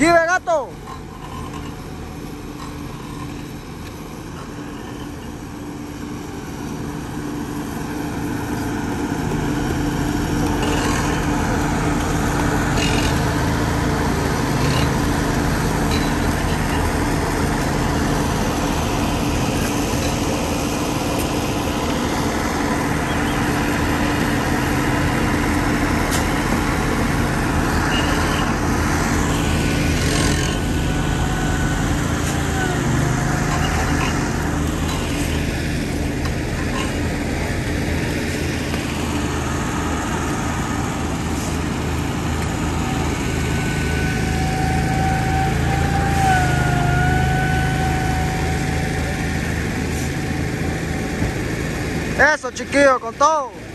¡Vive gato! Eso, chiquillo, con todo.